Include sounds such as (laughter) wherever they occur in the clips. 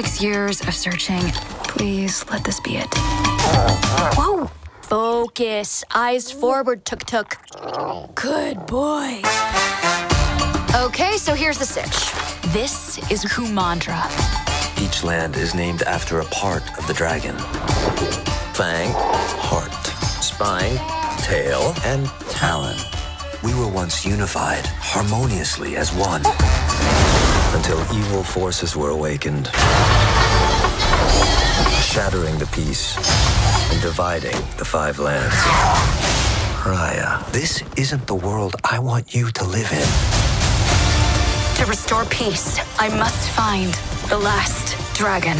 with years of searching. Please let this be it. Whoa! Focus. Eyes forward, Tuk Tuk. Good boy. Okay, so here's the sitch. This is Kumandra. Each land is named after a part of the dragon. Fang, heart. Spine, tail, and talon. We were once unified, harmoniously as one. Until evil forces were awakened, shattering the peace and dividing the five lands. Raya, this isn't the world I want you to live in. To restore peace, I must find the last dragon.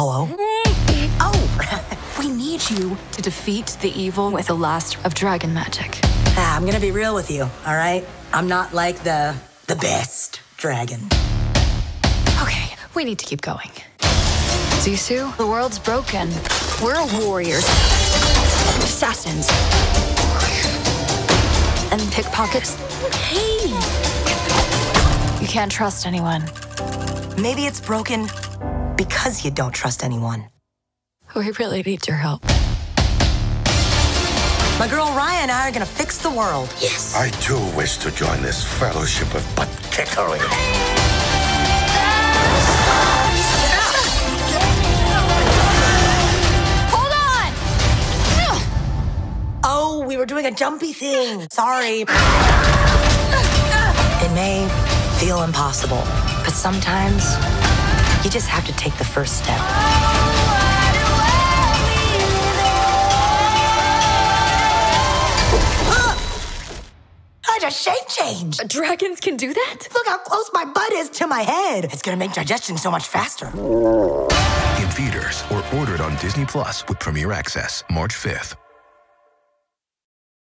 Hello? Oh, (laughs) we need you to defeat the evil with the last of dragon magic. Ah, I'm gonna be real with you, all right? I'm not like the the best dragon. Okay, we need to keep going. Sisu, the world's broken. We're warriors, assassins, and pickpockets. Hey! You can't trust anyone. Maybe it's broken because you don't trust anyone. We really need your help. My girl Raya and I are gonna fix the world. Yes. I too wish to join this fellowship of butt kickery. Hold on! Oh, we were doing a jumpy thing. Sorry. It may feel impossible, but sometimes you just have to take the first step. I just shape change. Dragons can do that? Look how close my butt is to my head. It's gonna make digestion so much faster. In theaters or ordered on Disney Plus with Premier Access March 5th.